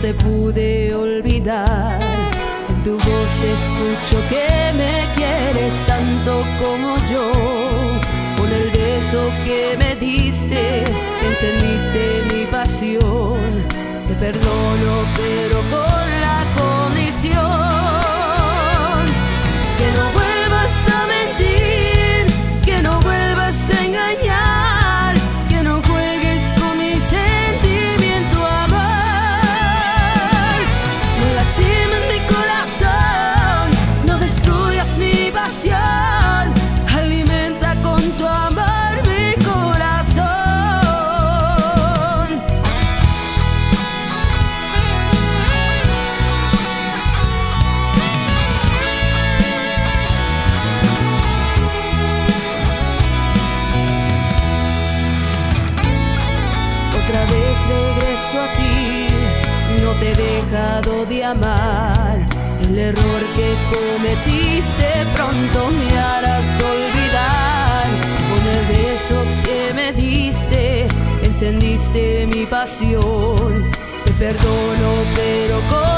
te pude olvidar. En tu voz escucho que me quieres tanto como yo. Con el beso que me diste, encendiste mi pasión. Te perdono, pero con la condición he dejado de amar. El error que cometiste pronto me harás olvidar. Con el beso que me diste, encendiste mi pasión. Te perdono, pero con